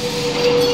Música